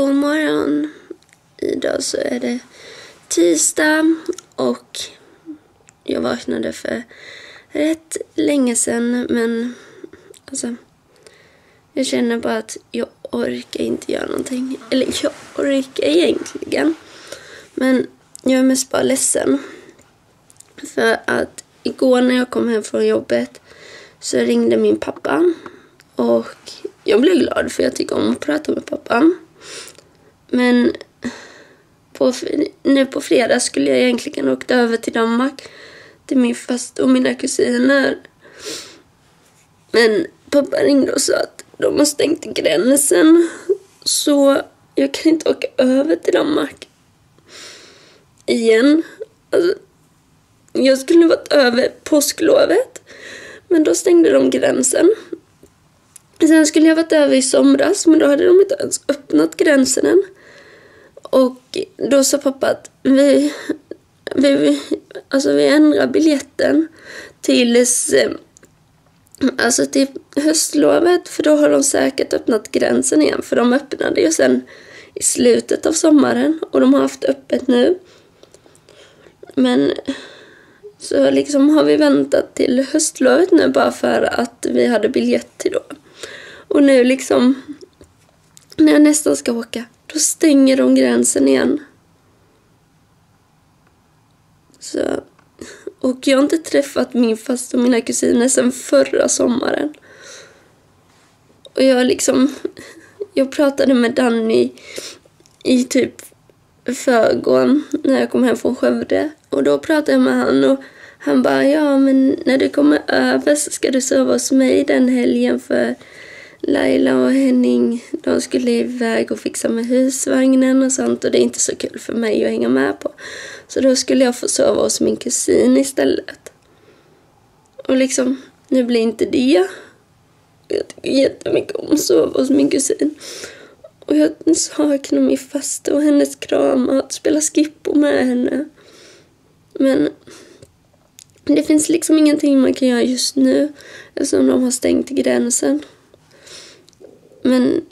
God morgon. Idag så är det tisdag och jag vaknade för rätt länge sedan men alltså jag känner bara att jag orkar inte göra någonting. Eller jag orkar egentligen. Men jag är mest bara ledsen. För att igår när jag kom hem från jobbet så ringde min pappa och jag blev glad för jag tycker om att prata med pappa. Men på, nu på fredag skulle jag egentligen åkt över till Danmark till min fast och mina kusiner. Men pappa ringde och sa att de har stängt gränsen så jag kan inte åka över till Danmark igen. Alltså, jag skulle varit över påsklovet men då stängde de gränsen. Sen skulle jag varit över i somras, men då hade de inte ens öppnat gränsen än. Och då sa pappa att vi, vi, alltså vi ändrar biljetten tills eh, alltså till höstlovet, för då har de säkert öppnat gränsen igen. För de öppnade ju sen i slutet av sommaren och de har haft öppet nu. Men så liksom har vi väntat till höstlovet nu bara för att vi hade biljett till då. Och nu liksom, när jag nästan ska åka, då stänger de gränsen igen. Så, och jag har inte träffat min fast och mina kusiner sedan förra sommaren. Och jag liksom, jag pratade med Danny i typ förrgår när jag kom hem från Skövde. Och då pratade jag med han och han bara, ja men när du kommer över så ska du sova hos mig den helgen för Laila och Henning, de skulle iväg och fixa med husvagnen och sånt och det är inte så kul för mig att hänga med på. Så då skulle jag få sova hos min kusin istället. Och liksom, nu blir inte det. Jag tycker jättemycket om att sova hos min kusin. Och jag saknar min fasta och hennes kramar, att spela skippo med henne. Men det finns liksom ingenting man kan göra just nu eftersom de har stängt gränsen. Men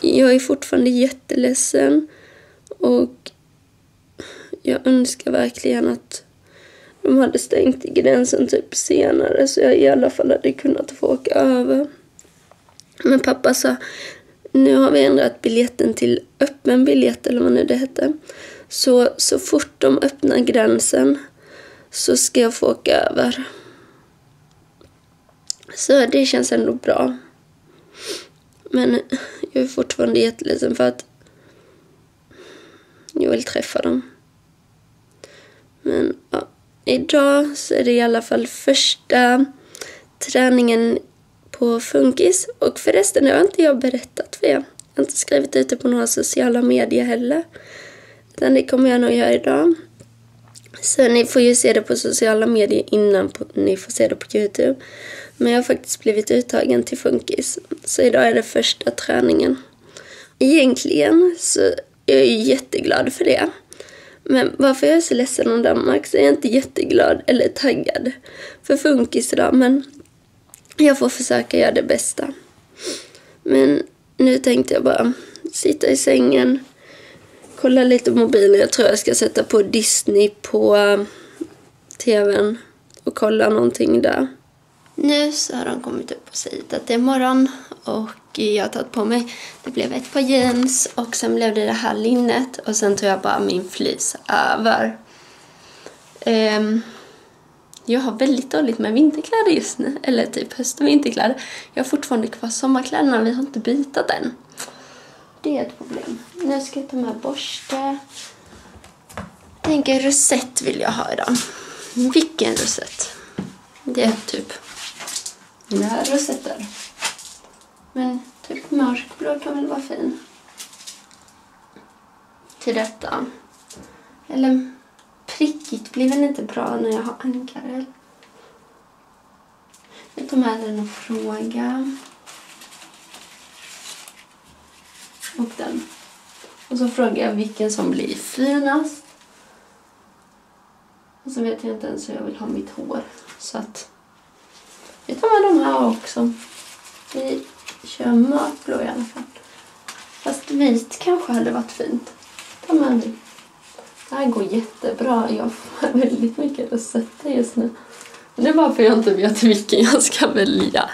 jag är fortfarande jätteledsen och jag önskar verkligen att de hade stängt gränsen typ senare så jag i alla fall hade kunnat få åka över. Men pappa sa, nu har vi ändrat biljetten till öppen biljett eller vad nu det hette. Så, så fort de öppnar gränsen så ska jag få åka över. Så det känns ändå bra. Men jag är fortfarande jätteledsen för att jag vill träffa dem. Men ja, idag så är det i alla fall första träningen på Funkis. Och förresten, det har inte jag berättat för er. Jag har inte skrivit ut det på några sociala medier heller. Utan det kommer jag nog göra idag. Så ni får ju se det på sociala medier innan ni får se det på Youtube. Men jag har faktiskt blivit uttagen till Funkis. Så idag är det första träningen. Egentligen så är jag jätteglad för det. Men varför jag är så ledsen om Danmark så är jag inte jätteglad eller taggad för Funkis idag. Men jag får försöka göra det bästa. Men nu tänkte jag bara sitta i sängen, kolla lite på mobilen. Jag tror jag ska sätta på Disney på eh, tvn och kolla någonting där. Nu så har de kommit upp och säger att det är morgon och jag har tagit på mig, det blev ett par jeans och sen blev det det här linnet och sen tog jag bara min flis över. Um, jag har väldigt dåligt med vinterkläder just nu, eller typ höst och vinterkläder. Jag har fortfarande kvar sommarkläderna, vi har inte bytt än. Det är ett problem. Nu ska jag ta med borste. Jag tänker rosett vill jag ha idag. Vilken rosett? Det är typ den här rosetter. Men typ mörkblå kan väl vara fin. Till detta. Eller prickigt blir väl inte bra när jag har ankarel. Jag tar med den och fråga. Och den. Och så frågar jag vilken som blir finast. Och så vet jag inte ens hur jag vill ha mitt hår. Så att vi tar med de här också. Vi kör mörkblå i alla fall. Fast vit kanske hade varit fint. Ta med mig. Det här går jättebra. Jag får väldigt mycket rosetter just nu. Det är bara för att jag inte vet vilken jag ska välja.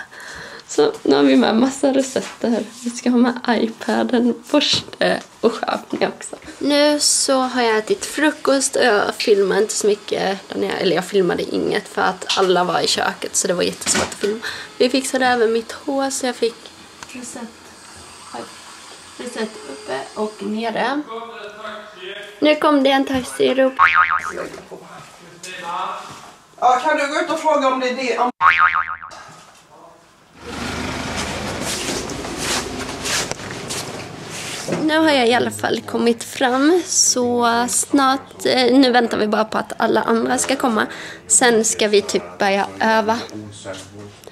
Så nu har vi med massa rosetter. Vi ska ha med iPaden, borste och skärpning också. Nu så har jag ätit frukost och jag filmar inte så mycket. Eller jag filmade inget för att alla var i köket så det var jättesvårt att filma. Vi fixade även mitt hår så jag fick rosett, rosett uppe och nere. Nu kom det en taxi i Ja, kan du gå ut och fråga om det är det? Om... Nu har jag i alla fall kommit fram så snart, eh, nu väntar vi bara på att alla andra ska komma. Sen ska vi typ börja öva.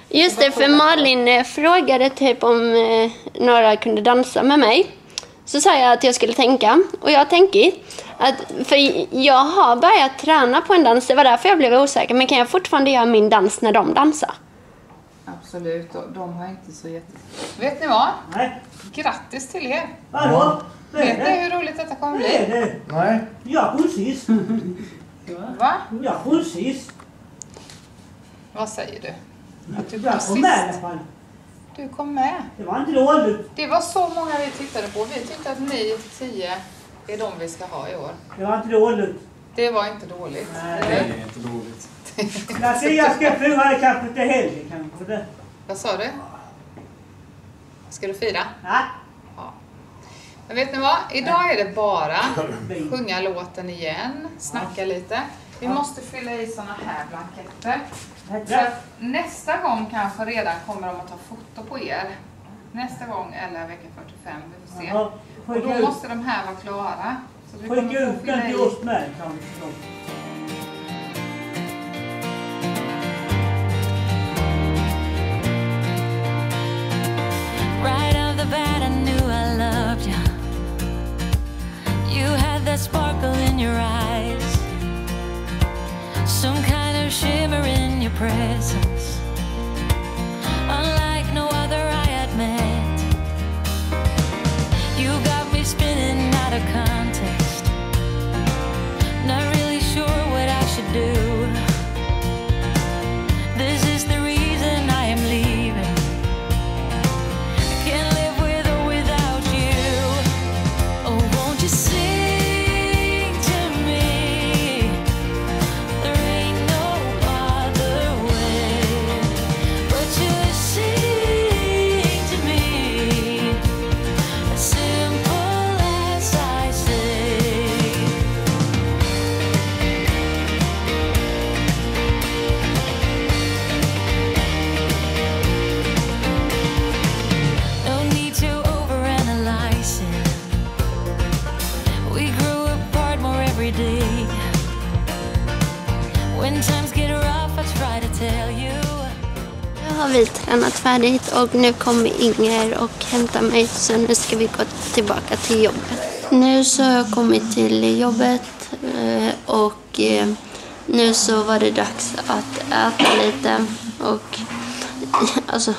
Just det, för Malin eh, frågade typ om eh, några kunde dansa med mig. Så sa jag att jag skulle tänka och jag har tänkt att, för jag har börjat träna på en dans, det var därför jag blev osäker, men kan jag fortfarande göra min dans när de dansar? Absolut, och de har inte så jätte... Vet ni vad? Nej. Grattis till er! Hallå? Vet ni hur roligt detta kommer Det är bli? det. Nej. Jag kom sist. Va? Kom sist. Vad säger du? Att du Jag kom med i alla fall. Du kom med. Det var inte dåligt. Det var så många vi tittade på. Vi tyckte att 9 till 10 är de vi ska ha i år. Det var inte dåligt. Det var inte dåligt. Nej. eller? inte dåligt. Jag ska fira kanske till helgen kanske. Vad sa du? Ska du fira? Ja. Men vet ni vad? Idag är det bara sjunga låten igen, snacka lite. Vi måste fylla i såna här blanketter. Så nästa gång kanske redan kommer de att ta foto på er. Nästa gång eller vecka 45, vi får se. Och då måste de här vara klara. Så vi kommer få fylla den till i. presence, unlike no other I had met. You got me spinning out of context, har vi tränat färdigt och nu kommer Inger och hämtar mig så nu ska vi gå tillbaka till jobbet. Nu så har jag kommit till jobbet eh, och eh, nu så var det dags att äta lite och alltså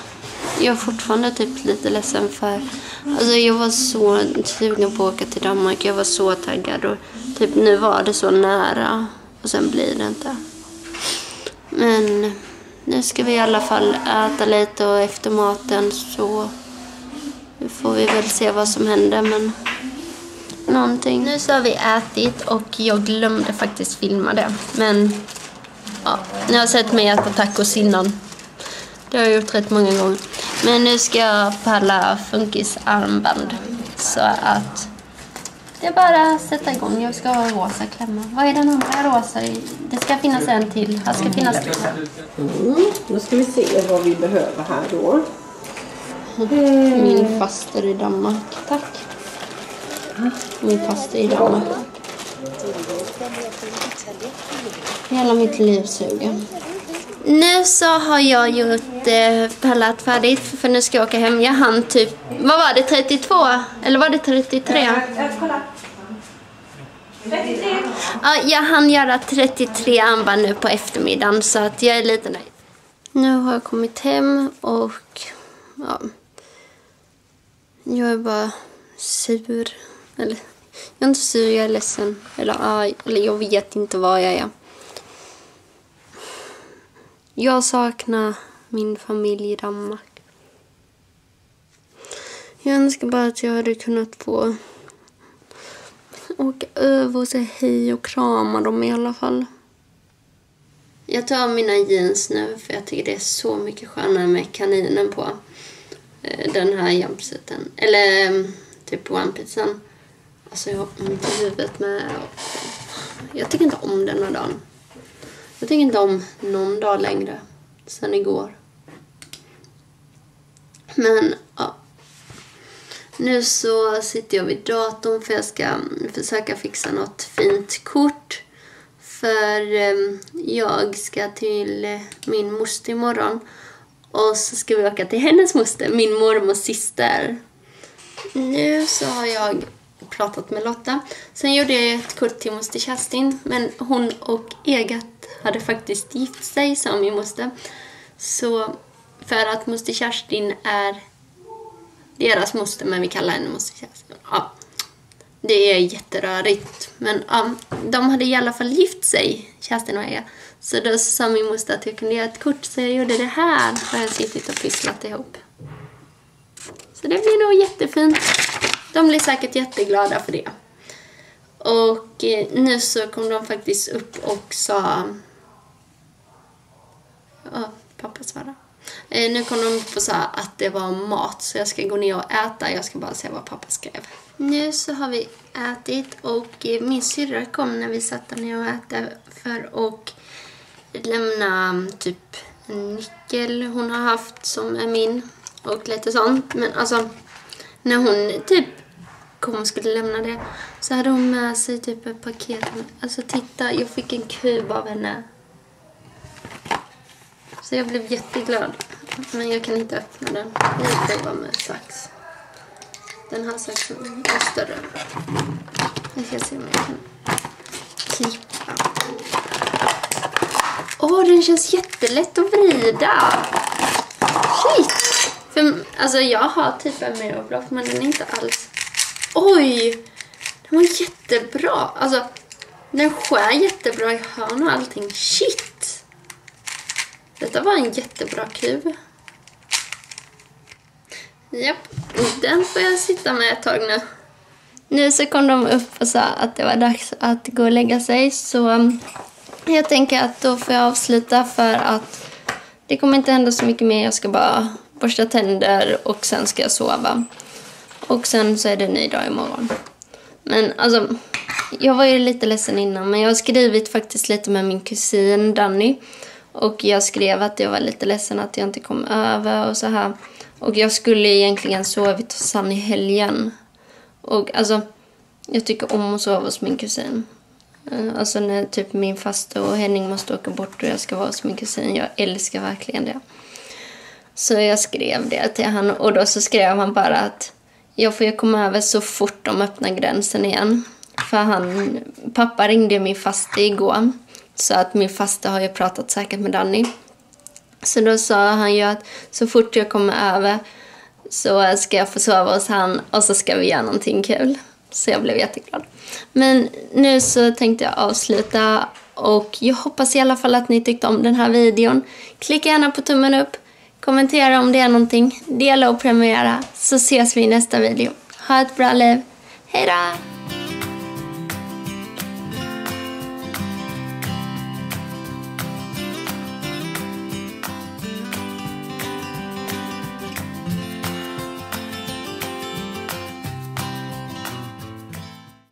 jag är fortfarande typ lite ledsen för alltså jag var så sugen på att åka till Danmark. Jag var så taggad och typ nu var det så nära och sen blir det inte. Men nu ska vi i alla fall äta lite och efter maten så får vi väl se vad som händer. Men någonting. Nu så har vi ätit och jag glömde faktiskt filma det. Men ja, ni har sett mig äta tacos innan. Det har jag gjort rätt många gånger. Men nu ska jag palla funkisarmband. Så att det är bara att sätta igång. Jag ska ha rosa klämmor. Vad är den andra rosa? i? Det ska finnas en till. Här ska finnas två. Mm, då ska vi se vad vi behöver här då. Min faster i Danmark. Tack. Min faster i Danmark. Hela mitt liv suger. Nu så har jag gjort eh, pallat färdigt för nu ska jag åka hem. Jag hann typ, vad var det, 32? Eller var det 33? Ja, jag hann göra 33 armband nu på eftermiddagen så att jag är lite nöjd. Nu har jag kommit hem och ja, jag är bara sur. Eller, jag är inte sur, jag är ledsen. Eller. Eller jag vet inte vad jag är. Jag saknar min familj i Danmark. Jag önskar bara att jag hade kunnat få åka över och säga hej och krama dem i alla fall. Jag tar av mina jeans nu för jag tycker det är så mycket skönare med kaninen på. Eh, den här jumpsuiten. Eller mm, typ onepiecen. Alltså jag har ont i huvudet med... Jag tycker inte om den här dagen. Jag tycker inte om någon dag längre. Sen igår. Men. Nu så sitter jag vid datorn för jag ska försöka fixa något fint kort. För ehm, jag ska till eh, min moster imorgon. Och så ska vi åka till hennes moster, min mormors syster. Nu så har jag pratat med Lotta. Sen gjorde jag ett kort till moster Kerstin. Men hon och Egat hade faktiskt gift sig, sa min moster. Så för att moster Kerstin är deras moster, men vi kallar henne moster Kerstin. Ja, det är jätterörigt. Men ja, de hade i alla fall gift sig, Kerstin och jag. Så då sa min moster att jag kunde göra ett kort, så jag gjorde det här. Har jag suttit och pysslat ihop. Så det blir nog jättefint. De blir säkert jätteglada för det. Och eh, nu så kom de faktiskt upp och sa... Ja, pappa svarade. Eh, nu kom de upp och sa att det var mat så jag ska gå ner och äta. Jag ska bara se vad pappa skrev. Nu så har vi ätit och eh, min syrra kom när vi satt där nere och äta för att lämna mm, typ en nyckel hon har haft som är min och lite sånt. Men alltså när hon typ kom och skulle lämna det så hade hon med sig typ ett paket. Alltså titta, jag fick en kub av henne. Så jag blev jätteglad. Men jag kan inte öppna den. Jag provar med sax. Den här saxen är större. Jag ska se om jag kan klippa. Åh, den känns jättelätt att vrida. Shit! För, alltså jag har typ en Mirror men den är inte alls... Oj! Den var jättebra. Alltså, den skär jättebra i hörn och allting. Shit! Detta var en jättebra kub. Japp, den får jag sitta med ett tag nu. Nu så kom de upp och sa att det var dags att gå och lägga sig så mm, jag tänker att då får jag avsluta för att det kommer inte hända så mycket mer. Jag ska bara borsta tänder och sen ska jag sova. Och sen så är det en ny dag imorgon. Men alltså, jag var ju lite ledsen innan men jag har skrivit faktiskt lite med min kusin Danny. Och jag skrev att jag var lite ledsen att jag inte kom över och så här. Och jag skulle egentligen sovit hos han i helgen. Och alltså, jag tycker om att sova hos min kusin. Eh, alltså när typ min faster och Henning måste åka bort och jag ska vara hos min kusin. Jag älskar verkligen det. Så jag skrev det till han och då så skrev han bara att jag får ju komma över så fort de öppnar gränsen igen. För han, pappa ringde min faster igår. Så att min faster har ju pratat säkert med Danny. Så då sa han ju att så fort jag kommer över så ska jag få sova hos han och så ska vi göra någonting kul. Så jag blev jätteglad. Men nu så tänkte jag avsluta och jag hoppas i alla fall att ni tyckte om den här videon. Klicka gärna på tummen upp, kommentera om det är någonting, dela och prenumerera så ses vi i nästa video. Ha ett bra liv. hejdå!